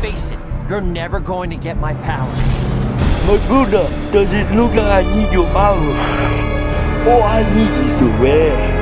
Face it, you're never going to get my power. my Buddha. does it look like I need your power? All I need is the rest.